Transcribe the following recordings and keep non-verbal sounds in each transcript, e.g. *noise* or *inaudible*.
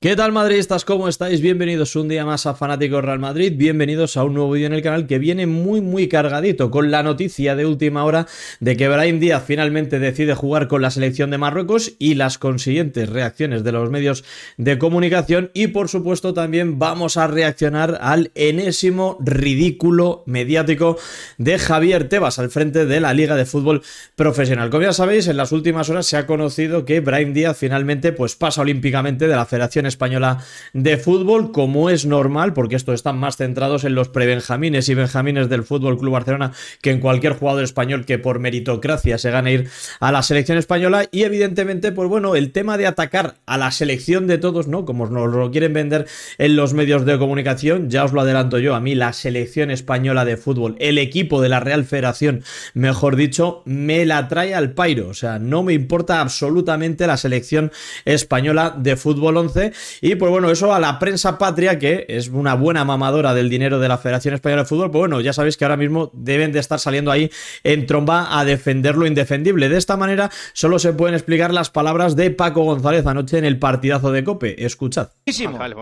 ¿Qué tal madridistas? ¿Cómo estáis? Bienvenidos un día más a Fanáticos Real Madrid, bienvenidos a un nuevo vídeo en el canal que viene muy muy cargadito con la noticia de última hora de que Brahim Díaz finalmente decide jugar con la selección de Marruecos y las consiguientes reacciones de los medios de comunicación y por supuesto también vamos a reaccionar al enésimo ridículo mediático de Javier Tebas al frente de la Liga de Fútbol Profesional. Como ya sabéis, en las últimas horas se ha conocido que Brahim Díaz finalmente pues pasa olímpicamente de la Federación Española de Fútbol, como es normal, porque estos están más centrados en los prebenjamines y benjamines del Fútbol Club Barcelona que en cualquier jugador español que por meritocracia se gane ir a la selección española. Y evidentemente, pues bueno, el tema de atacar a la selección de todos, ¿no? Como nos lo quieren vender en los medios de comunicación, ya os lo adelanto yo, a mí la selección española de fútbol, el equipo de la Real Federación, mejor dicho, me la trae al pairo. O sea, no me importa absolutamente la selección española de fútbol 11 y pues bueno, eso a la prensa patria, que es una buena mamadora del dinero de la Federación Española de Fútbol, pues bueno, ya sabéis que ahora mismo deben de estar saliendo ahí en tromba a defender lo indefendible. De esta manera solo se pueden explicar las palabras de Paco González anoche en el partidazo de Cope. Escuchad.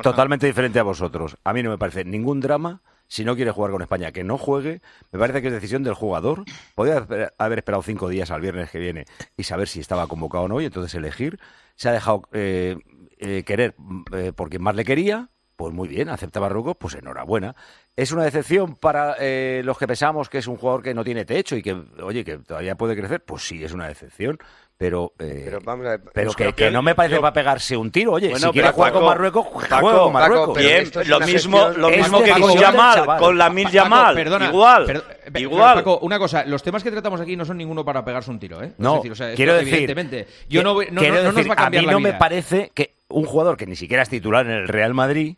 Totalmente diferente a vosotros. A mí no me parece ningún drama si no quiere jugar con España, que no juegue. Me parece que es decisión del jugador. Podría haber esperado cinco días al viernes que viene y saber si estaba convocado o no, y entonces elegir. Se ha dejado eh, eh, querer eh, porque más le quería, pues muy bien, acepta Barroco, pues enhorabuena. ¿Es una decepción para eh, los que pensamos que es un jugador que no tiene techo y que, oye, que todavía puede crecer? Pues sí, es una decepción. Pero, pero, vamos a pero que, no me parece para pegarse un tiro. Oye, si quiere jugar con Marruecos, juega con Marruecos. bien, lo mismo, lo mismo que con Yamal, con la Mil Yamal. Perdona, igual. igual. Paco, una cosa, los temas que tratamos aquí no son ninguno para pegarse un tiro, ¿eh? No, quiero decir, evidentemente. Yo no, no, no, nos va a cambiar a mí no me parece que un jugador que ni siquiera es titular en el Real Madrid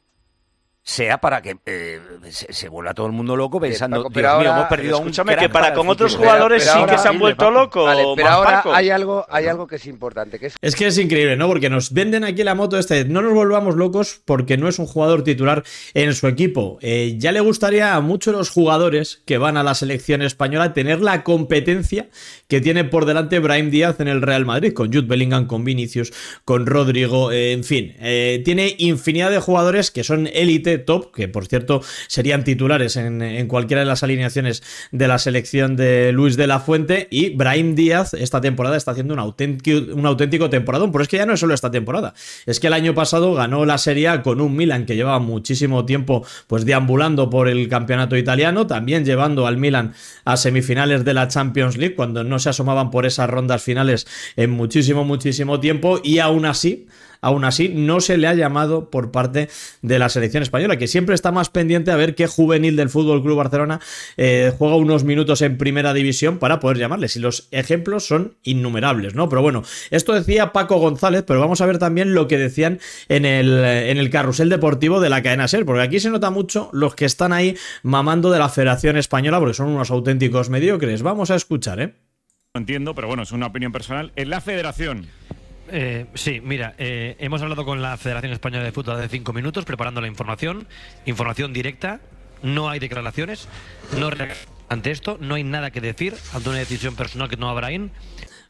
sea para que eh, se, vuelva todo el mundo loco pensando, pero Dios mío, hemos perdido un Escúchame, que para con otros jugadores sí que se han vuelto locos. Vale, pero ahora hay algo, hay algo que es importante. Que es... es que es increíble, ¿no? Porque nos venden aquí la moto este, no nos volvamos locos porque no es un jugador titular en su equipo. Eh, ya le gustaría a muchos de los jugadores que van a la selección española tener la competencia que tiene por delante Brahim Díaz en el Real Madrid, con Jude Bellingham, con Vinicius, con Rodrigo, eh, en fin. tiene infinidad de jugadores que son élite top, que por cierto serían titulares en, cualquiera de las alineaciones de la selección de Luis de la Fuente. Y Brahim Díaz esta temporada está haciendo un auténtico, un auténtico temporadón. Pero es que ya no es solo esta temporada. Es que el año pasado ganó la Serie A con un Milan que llevaba muchísimo tiempo pues deambulando por el campeonato italiano, también llevando al Milan a semifinales de la Champions League cuando no se asomaban por esas rondas finales en muchísimo, muchísimo tiempo y aún así aún así no se le ha llamado por parte de la selección española, que siempre está más pendiente a ver qué juvenil del Fútbol Club Barcelona eh, juega unos minutos en primera división para poder llamarles. Y los ejemplos son innumerables, ¿no? Pero bueno, esto decía Paco González, pero vamos a ver también lo que decían en el, en el carrusel deportivo de la cadena Ser, porque aquí se nota mucho los que están ahí mamando de la Federación Española, porque son unos auténticos mediocres. Vamos a escuchar, ¿eh? No entiendo, pero bueno, es una opinión personal. En la Federación eh, sí, mira, eh, hemos hablado con la Federación Española de Fútbol hace cinco minutos preparando la información, información directa, no hay declaraciones, no ante esto, no hay nada que decir ante una decisión personal que no habrá en.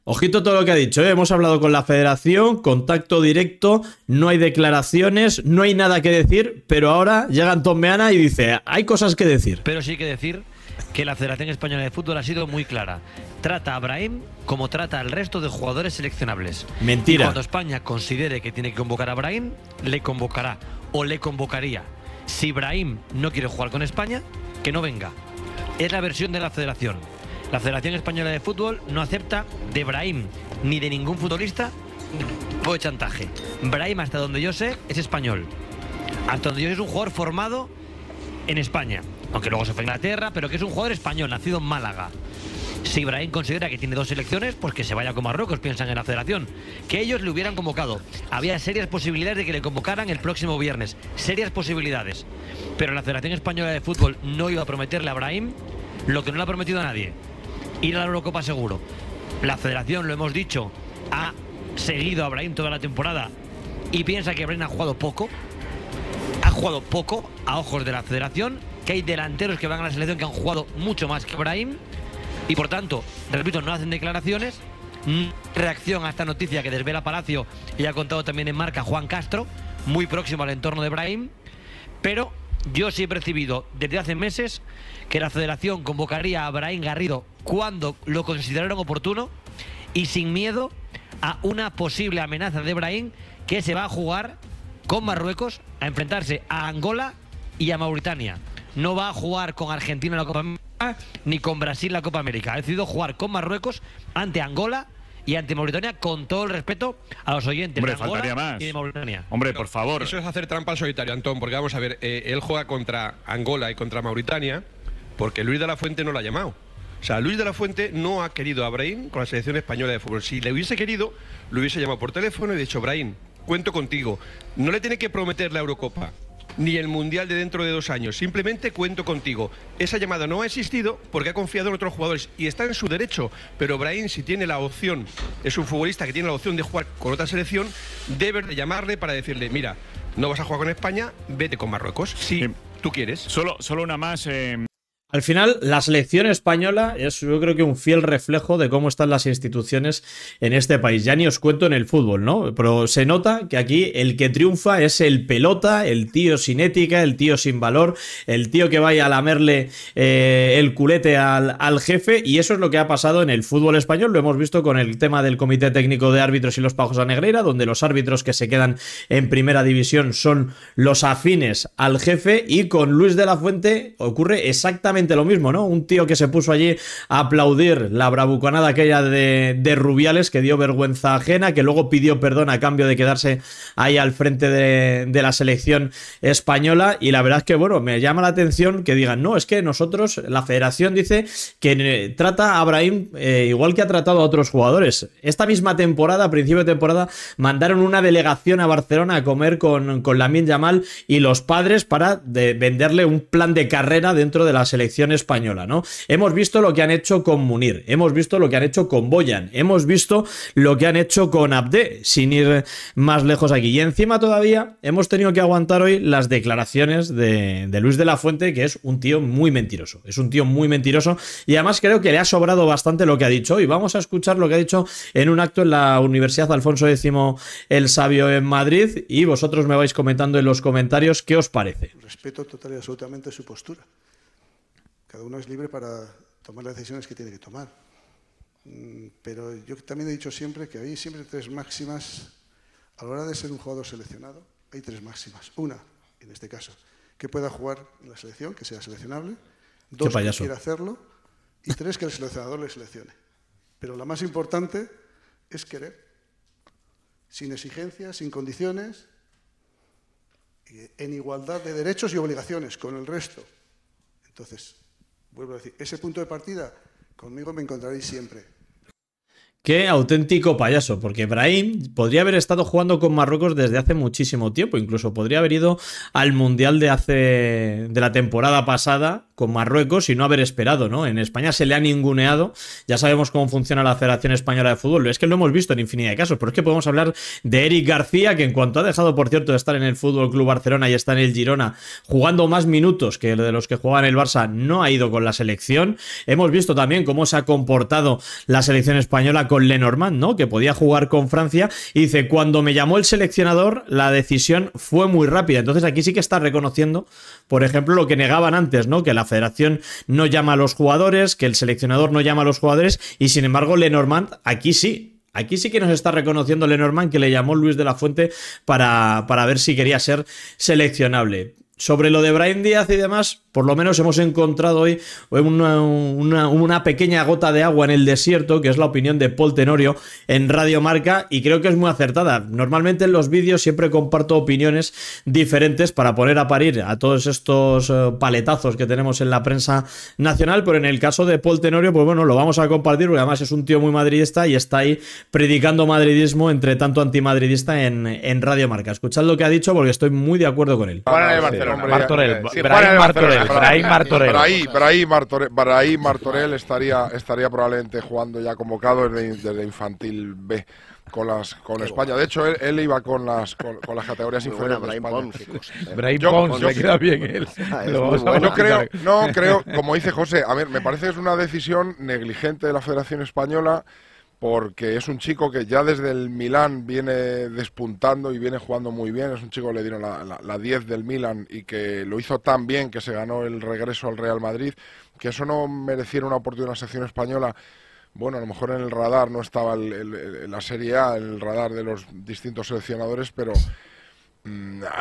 Ojito todo lo que ha dicho, ¿eh? hemos hablado con la federación, contacto directo, no hay declaraciones, no hay nada que decir, pero ahora llega Antón Meana y dice, hay cosas que decir. Pero sí hay que decir que la Federación Española de Fútbol ha sido muy clara. Trata a Brahim como trata al resto de jugadores seleccionables. Mentira. Y cuando España considere que tiene que convocar a Brahim, le convocará o le convocaría. Si Brahim no quiere jugar con España, que no venga. Es la versión de la Federación. La Federación Española de Fútbol no acepta de Brahim ni de ningún futbolista o de chantaje. Brahim, hasta donde yo sé, es español. Hasta donde yo sé, es un jugador formado en España aunque luego se fue a Inglaterra, pero que es un jugador español, nacido en Málaga. Si Ibrahim considera que tiene dos selecciones, pues que se vaya con Marruecos, piensan en la federación. Que ellos le hubieran convocado. Había serias posibilidades de que le convocaran el próximo viernes. Serias posibilidades. Pero la Federación Española de Fútbol no iba a prometerle a Ibrahim lo que no le ha prometido a nadie. Ir a la Eurocopa seguro. La federación, lo hemos dicho, ha seguido a Ibrahim toda la temporada y piensa que Ibrahim ha jugado poco. Ha jugado poco a ojos de la federación que hay delanteros que van a la selección que han jugado mucho más que Brahim y por tanto, repito, no hacen declaraciones. Reacción a esta noticia que desvela Palacio y ha contado también en marca Juan Castro. muy próximo al entorno de Brahim, pero yo sí he percibido desde hace meses que la federación convocaría a Brahim Garrido cuando lo consideraron oportuno y sin miedo a una posible amenaza de Brahim que se va a jugar con Marruecos a enfrentarse a Angola y a Mauritania. No va a jugar con Argentina en la Copa América ni con Brasil en la Copa América. Ha decidido jugar con Marruecos ante Angola y ante Mauritania con todo el respeto a los oyentes Hombre, de Angola faltaría más. y de Mauritania. Hombre, por favor. Eso es hacer trampa al solitario, Antón, porque vamos a ver, eh, él juega contra Angola y contra Mauritania porque Luis de la Fuente no lo ha llamado. O sea, Luis de la Fuente no ha querido a Brahim con la selección española de fútbol. Si le hubiese querido, lo hubiese llamado por teléfono y dicho, Brahim, cuento contigo. No le tiene que prometer la Eurocopa ni el Mundial de dentro de dos años. Simplemente cuento contigo. Esa llamada no ha existido porque ha confiado en otros jugadores y está en su derecho. Pero Brahim, si tiene la opción, es un futbolista que tiene la opción de jugar con otra selección, debe de llamarle para decirle, mira, no vas a jugar con España, vete con Marruecos. Si tú quieres. Solo, solo una más. Eh, al final, la selección española es yo creo que un fiel reflejo de cómo están las instituciones en este país. Ya ni os cuento en el fútbol, ¿no? Pero se nota que aquí el que triunfa es el pelota, el tío sin ética, el tío sin valor, el tío que vaya a lamerle eh, el culete al, al, jefe. Y eso es lo que ha pasado en el fútbol español. Lo hemos visto con el tema del Comité Técnico de Árbitros y los Pajos a Negreira, donde los árbitros que se quedan en primera división son los afines al jefe. Y con Luis de la Fuente ocurre exactamente lo mismo, ¿no? Un tío que se puso allí a aplaudir la bravuconada aquella de, Rubiales, que dio vergüenza ajena, que luego pidió perdón a cambio de quedarse ahí al frente de, la selección española. Y la verdad es que, bueno, me llama la atención que digan, no, es que nosotros, la federación dice que eh, trata a Abraham eh, igual que ha tratado a otros jugadores. Esta misma temporada, a principio de temporada, mandaron una delegación a Barcelona a comer con, con Lamin Yamal y los padres para de venderle un plan de carrera dentro de la selección española, ¿no? Hemos visto lo que han hecho con Munir, hemos visto lo que han hecho con Boyan, hemos visto lo que han hecho con Abde, sin ir más lejos aquí. Y encima todavía hemos tenido que aguantar hoy las declaraciones de, Luis de la Fuente, que es un tío muy mentiroso, es un tío muy mentiroso y además creo que le ha sobrado bastante lo que ha dicho hoy. Vamos a escuchar lo que ha dicho en un acto en la Universidad Alfonso X el Sabio en Madrid y vosotros me vais comentando en los comentarios qué os parece. Respeto total y absolutamente su postura. Cada uno es libre para tomar las decisiones que tiene que tomar. Mm, pero yo también he dicho siempre que hay siempre tres máximas. A la hora de ser un jugador seleccionado, hay tres máximas. Una, en este caso, que pueda jugar en la selección, que sea seleccionable. Dos, que quiera hacerlo. Y tres, que el seleccionador le seleccione. Pero la más importante es querer. Sin exigencias, sin condiciones, en igualdad de derechos y obligaciones con el resto. Entonces, vuelvo a decir, ese punto de partida conmigo me encontraréis siempre. Qué auténtico payaso, porque Brahim podría haber estado jugando con Marruecos desde hace muchísimo tiempo, incluso podría haber ido al Mundial de hace de la temporada pasada con Marruecos y no haber esperado, ¿no? En España se le ha ninguneado, ya sabemos cómo funciona la Federación Española de Fútbol, es que lo hemos visto en infinidad de casos, pero es que podemos hablar de Eric García, que en cuanto ha dejado, por cierto, de estar en el Fútbol Club Barcelona y está en el Girona, jugando más minutos que de los que juega en el Barça, no ha ido con la selección. Hemos visto también cómo se ha comportado la selección española con Lenormand, ¿no? Que podía jugar con Francia y dice, cuando me llamó el seleccionador, la decisión fue muy rápida. Entonces aquí sí que está reconociendo, por ejemplo, lo que negaban antes, ¿no? Que la federación no llama a los jugadores, que el seleccionador no llama a los jugadores y sin embargo Lenormand aquí sí. Aquí sí que nos está reconociendo Lenormand que le llamó Luis de la Fuente para, para ver si quería ser seleccionable. Sobre lo de Brian Díaz y demás, por lo menos hemos encontrado hoy una, una, pequeña gota de agua en el desierto, que es la opinión de Paul Tenorio en Radio Marca, y creo que es muy acertada. Normalmente en los vídeos siempre comparto opiniones diferentes para poner a parir a todos estos eh, paletazos que tenemos en la prensa nacional, pero en el caso de Paul Tenorio, pues bueno, lo vamos a compartir porque además es un tío muy madridista y está ahí predicando madridismo entre tanto antimadridista en, en Radio Marca. Escuchad lo que ha dicho porque estoy muy de acuerdo con él. Martorell. Brahim Martorell. Brahim Martorell, estaría, estaría probablemente jugando ya convocado desde, infantil B con las con España. De hecho, él, iba con las con, las categorías inferiores de España. Brahim Pons, le queda bien él. *laughs* yo creo, no creo, *laughs* como dice José, a ver, me parece que es una decisión negligente de la Federación Española porque es un chico que ya desde el Milán viene despuntando y viene jugando muy bien. Es un chico que le dieron la, 10 del Milán y que lo hizo tan bien que se ganó el regreso al Real Madrid, que eso no mereciera una oportunidad en la sección española. Bueno, a lo mejor en el radar no estaba la Serie A, el radar de los distintos seleccionadores, pero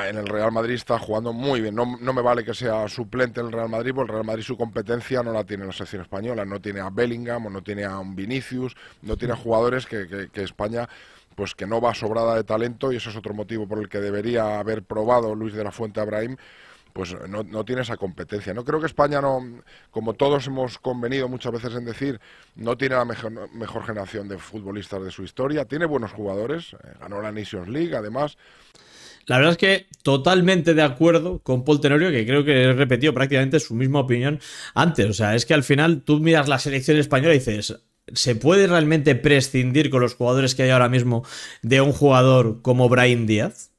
en el Real Madrid está jugando muy bien. No, me vale que sea suplente en el Real Madrid, porque el Real Madrid su competencia no la tiene en la selección española. No tiene a Bellingham o no tiene a un Vinicius, no tiene a jugadores que, España pues que no va sobrada de talento y eso es otro motivo por el que debería haber probado Luis de la Fuente Abraham pues no, tiene esa competencia. No creo que España no, como todos hemos convenido muchas veces en decir, no tiene la mejor, mejor generación de futbolistas de su historia, tiene buenos jugadores, eh, ganó la Nations League además, la verdad es que totalmente de acuerdo con Paul Tenorio, que creo que he repetido prácticamente su misma opinión antes. O sea, es que al final tú miras la selección española y dices, ¿se puede realmente prescindir con los jugadores que hay ahora mismo de un jugador como Brian Díaz?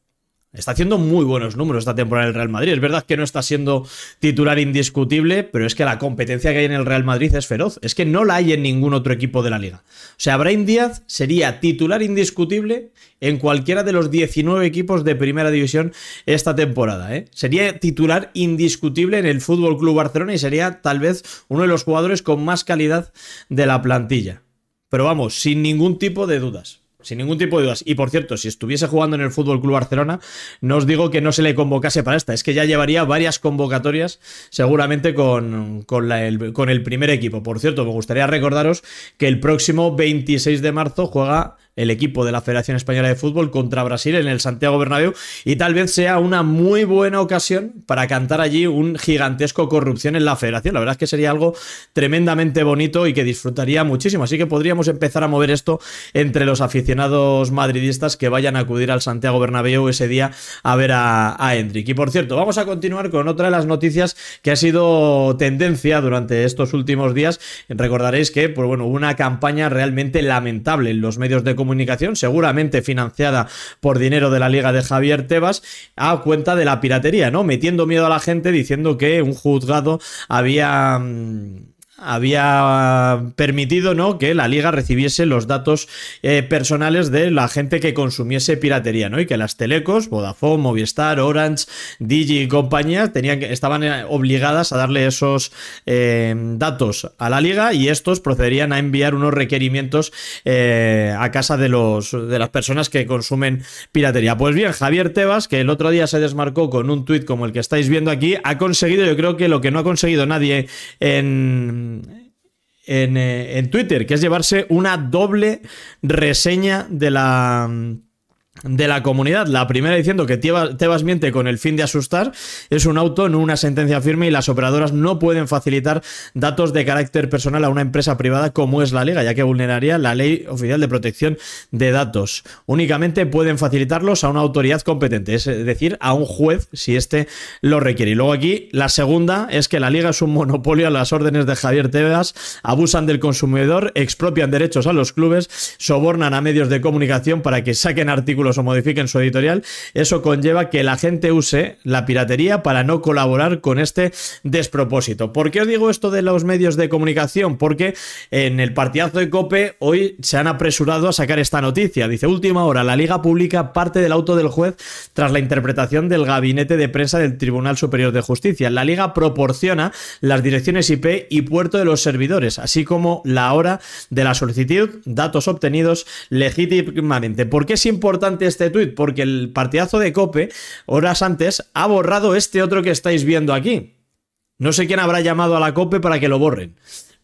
Está haciendo muy buenos números esta temporada en el Real Madrid. Es verdad que no está siendo titular indiscutible, pero es que la competencia que hay en el Real Madrid es feroz. Es que no la hay en ningún otro equipo de la liga. O sea, Brian Díaz sería titular indiscutible en cualquiera de los 19 equipos de primera división esta temporada. ¿eh? Sería titular indiscutible en el Fútbol Club Barcelona y sería tal vez uno de los jugadores con más calidad de la plantilla. Pero vamos, sin ningún tipo de dudas sin ningún tipo de dudas. Y por cierto, si estuviese jugando en el Fútbol Club Barcelona, no os digo que no se le convocase para esta, es que ya llevaría varias convocatorias seguramente con, con, el, con el primer equipo. Por cierto, me gustaría recordaros que el próximo 26 de marzo juega el equipo de la Federación Española de Fútbol contra Brasil en el Santiago Bernabéu y tal vez sea una muy buena ocasión para cantar allí un gigantesco corrupción en la Federación. La verdad es que sería algo tremendamente bonito y que disfrutaría muchísimo. Así que podríamos empezar a mover esto entre los aficionados madridistas que vayan a acudir al Santiago Bernabéu ese día a ver a, a Hendrik. Y por cierto, vamos a continuar con otra de las noticias que ha sido tendencia durante estos últimos días. Recordaréis que, pues bueno, una campaña realmente lamentable en los medios de comunicación comunicación, seguramente financiada por dinero de la Liga de Javier Tebas, a cuenta de la piratería, ¿no? Metiendo miedo a la gente diciendo que un juzgado había mm, había permitido ¿no? que la liga recibiese los datos eh, personales de la gente que consumiese piratería, ¿no? Y que las telecos, Vodafone, Movistar, Orange, Digi y compañía tenían, estaban eh, obligadas a darle esos eh, datos a la liga y estos procederían a enviar unos requerimientos a casa de, los, de las personas que consumen piratería. Pues bien, Javier Tebas, que el otro día se desmarcó con un tuit como el que estáis viendo aquí, ha conseguido, yo creo que lo que no ha conseguido nadie en eh, en, Twitter, que es llevarse una doble reseña de la de la comunidad. La primera diciendo que Tebas miente con el fin de asustar. Es un auto, no una sentencia firme y las operadoras no pueden facilitar datos de carácter personal a una empresa privada como es la Liga, ya que vulneraría la ley oficial de protección de datos. Únicamente pueden facilitarlos a una autoridad competente, es decir, a un juez si éste lo requiere. Y luego aquí la segunda es que la Liga es un monopolio a las órdenes de Javier Tebas, abusan del consumidor, expropian derechos a los clubes, sobornan a medios de comunicación para que saquen artículos o modifiquen su editorial, eso conlleva que la gente use la piratería para no colaborar con este despropósito. ¿Por qué os digo esto de los medios de comunicación? Porque en el partidazo de Cope hoy se han apresurado a sacar esta noticia. Dice, última hora, la Liga publica parte del auto del juez tras la interpretación del gabinete de prensa del Tribunal Superior de Justicia. La Liga proporciona las direcciones IP y puerto de los servidores, así como la hora de la solicitud, datos obtenidos legítimamente. ¿Por qué es importante este tuit? Porque el partidazo de Cope, horas antes, ha borrado este otro que estáis viendo aquí. No sé quién habrá llamado a la Cope para que lo borren.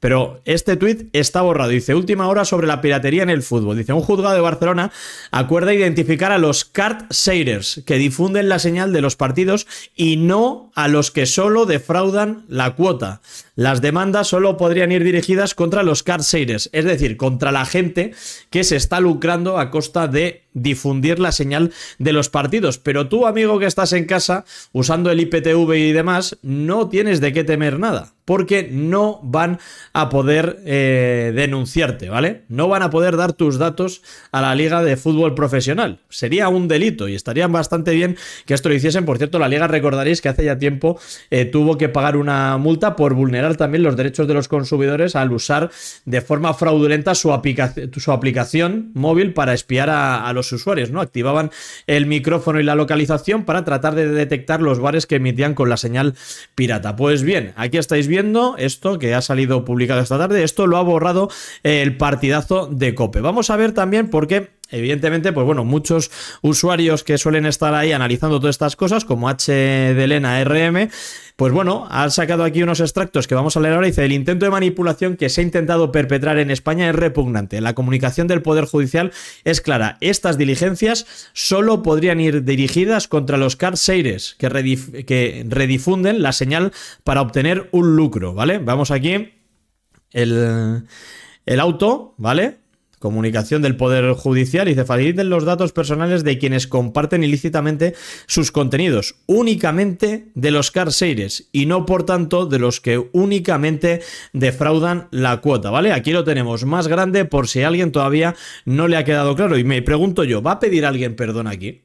Pero este tuit está borrado. Dice, última hora sobre la piratería en el fútbol. Dice, un juzgado de Barcelona acuerda identificar a los card sharers que difunden la señal de los partidos y no a los que solo defraudan la cuota. Las demandas solo podrían ir dirigidas contra los card sharers, es decir, contra la gente que se está lucrando a costa de difundir la señal de los partidos. Pero tú, amigo que estás en casa usando el IPTV y demás, no tienes de qué temer nada porque no van a poder eh, denunciarte, ¿vale? No van a poder dar tus datos a la Liga de Fútbol Profesional. Sería un delito y estaría bastante bien que esto lo hiciesen. Por cierto, la Liga recordaréis que hace ya tiempo eh, tuvo que pagar una multa por vulnerar también los derechos de los consumidores al usar de forma fraudulenta su, aplicación móvil para espiar a, a los usuarios, ¿no? Activaban el micrófono y la localización para tratar de detectar los bares que emitían con la señal pirata. Pues bien, aquí estáis viendo esto que ha salido publicado esta tarde. Esto lo ha borrado el partidazo de Cope. Vamos a ver también por qué Evidentemente, pues bueno, muchos usuarios que suelen estar ahí analizando todas estas cosas, como H de RM, pues bueno, han sacado aquí unos extractos que vamos a leer ahora. Dice: el intento de manipulación que se ha intentado perpetrar en España es repugnante. La comunicación del Poder Judicial es clara. Estas diligencias solo podrían ir dirigidas contra los car que, que redifunden la señal para obtener un lucro, ¿vale? Vamos aquí. El auto, ¿vale? Comunicación del Poder Judicial y se faciliten los datos personales de quienes comparten ilícitamente sus contenidos, únicamente de los car y no por tanto de los que únicamente defraudan la cuota, ¿vale? Aquí lo tenemos más grande por si alguien todavía no le ha quedado claro y me pregunto yo, ¿va a pedir alguien perdón aquí?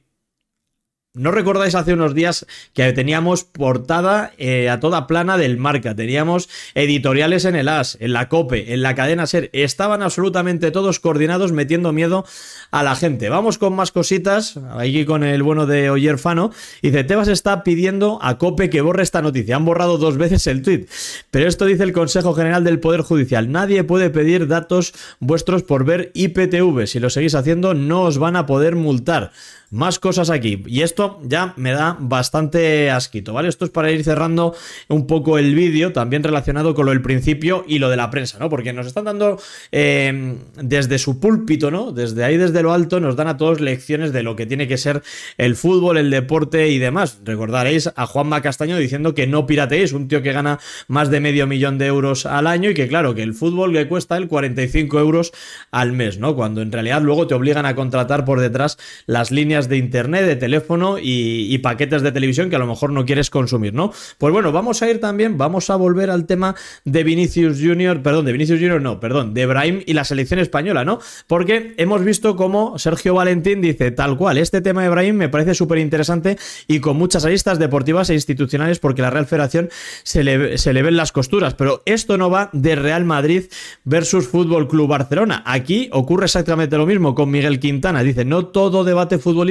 ¿No recordáis hace unos días que teníamos portada eh, a toda plana del marca? Teníamos editoriales en el AS, en la COPE, en la cadena SER. Estaban absolutamente todos coordinados metiendo miedo a la gente. Vamos con más cositas. Aquí con el bueno de Oyerfano. Dice, Tebas está pidiendo a COPE que borre esta noticia. Han borrado dos veces el tweet. Pero esto dice el Consejo General del Poder Judicial. Nadie puede pedir datos vuestros por ver IPTV. Si lo seguís haciendo, no os van a poder multar. Más cosas aquí. Y esto ya me da bastante asquito, ¿vale? Esto es para ir cerrando un poco el vídeo, también relacionado con lo del principio y lo de la prensa, ¿no? Porque nos están dando eh, desde su púlpito, ¿no? Desde ahí, desde lo alto, nos dan a todos lecciones de lo que tiene que ser el fútbol, el deporte y demás. Recordaréis a Juanma Castaño diciendo que no pirateéis, un tío que gana más de medio millón de euros al año y que, claro, que el fútbol le cuesta el 45 euros al mes, ¿no? Cuando en realidad luego te obligan a contratar por detrás las líneas de internet, de teléfono y, paquetes de televisión que a lo mejor no quieres consumir, ¿no? Pues bueno, vamos a ir también, vamos a volver al tema de Vinicius Junior, perdón, de Vinicius Junior no, perdón, de Brahim y la selección española, ¿no? Porque hemos visto cómo Sergio Valentín dice tal cual, este tema de Brahim me parece súper interesante y con muchas aristas deportivas e institucionales porque la Real Federación se le, se le ven las costuras, pero esto no va de Real Madrid versus Fútbol Club Barcelona. Aquí ocurre exactamente lo mismo con Miguel Quintana, dice, no todo debate futbolístico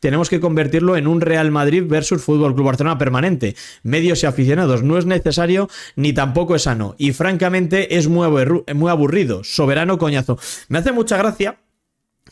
tenemos que convertirlo en un Real Madrid versus Fútbol Club Barcelona permanente. Medios y aficionados no es necesario ni tampoco es sano. Y francamente es muy, aburrido. Soberano coñazo. Me hace mucha gracia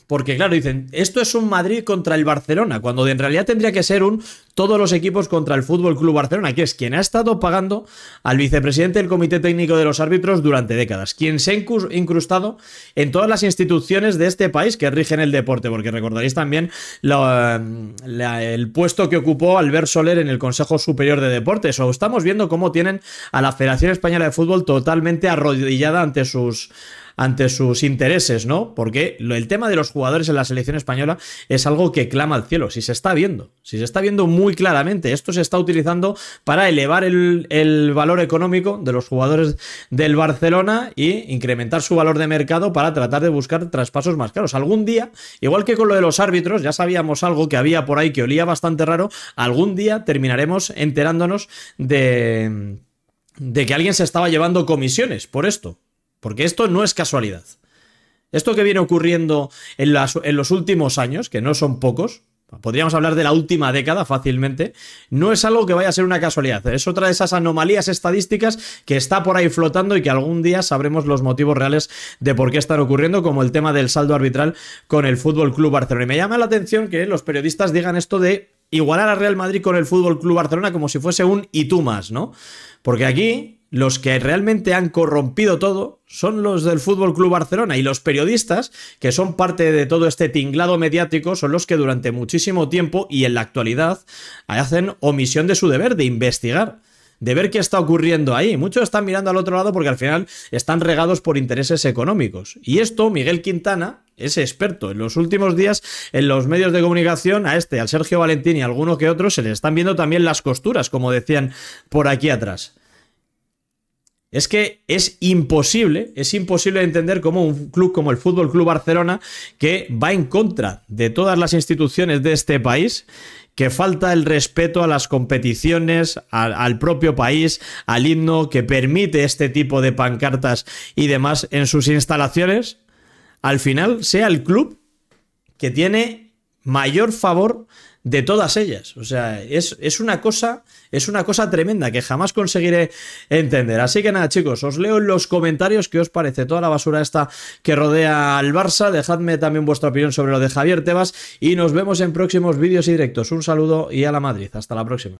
porque claro, dicen, esto es un Madrid contra el Barcelona, cuando en realidad tendría que ser un todos los equipos contra el Fútbol Club Barcelona, que es quien ha estado pagando al vicepresidente del Comité Técnico de los Árbitros durante décadas, quien se ha incrustado en todas las instituciones de este país que rigen el deporte, porque recordaréis también el puesto que ocupó Albert Soler en el Consejo Superior de Deportes, o estamos viendo cómo tienen a la Federación Española de Fútbol totalmente arrodillada ante sus ante sus intereses, ¿no? Porque el tema de los jugadores en la selección española es algo que clama al cielo, si se está viendo, si se está viendo muy claramente, esto se está utilizando para elevar el, valor económico de los jugadores del Barcelona y incrementar su valor de mercado para tratar de buscar traspasos más caros. Algún día, igual que con lo de los árbitros, ya sabíamos algo que había por ahí que olía bastante raro, algún día terminaremos enterándonos de que alguien se estaba llevando comisiones por esto. Porque esto no es casualidad. Esto que viene ocurriendo en, los últimos años, que no son pocos, podríamos hablar de la última década fácilmente, no es algo que vaya a ser una casualidad. Es otra de esas anomalías estadísticas que está por ahí flotando y que algún día sabremos los motivos reales de por qué están ocurriendo, como el tema del saldo arbitral con el Fútbol Club Barcelona. Y me llama la atención que los periodistas digan esto de igualar a Real Madrid con el Fútbol Club Barcelona como si fuese un y tú más, ¿no? Porque aquí los que realmente han corrompido todo son los del Fútbol Club Barcelona y los periodistas, que son parte de todo este tinglado mediático, son los que durante muchísimo tiempo y en la actualidad hacen omisión de su deber de investigar de ver qué está ocurriendo ahí. Muchos están mirando al otro lado porque al final están regados por intereses económicos. Y esto, Miguel Quintana, es experto. En los últimos días, en los medios de comunicación, a este, al Sergio Valentín y a alguno que otro, se le están viendo también las costuras, como decían por aquí atrás. Es que es imposible, es imposible entender cómo un club como el Fútbol Club Barcelona, que va en contra de todas las instituciones de este país, que falta el respeto a las competiciones, al propio país, al himno, que permite este tipo de pancartas y demás en sus instalaciones, al final sea el club que tiene mayor favor de todas ellas. O sea, es, es, una cosa, es una cosa tremenda que jamás conseguiré entender. Así que nada, chicos, os leo en los comentarios qué os parece toda la basura esta que rodea al Barça. Dejadme también vuestra opinión sobre lo de Javier Tebas y nos vemos en próximos vídeos y directos. Un saludo y a la Madrid. Hasta la próxima.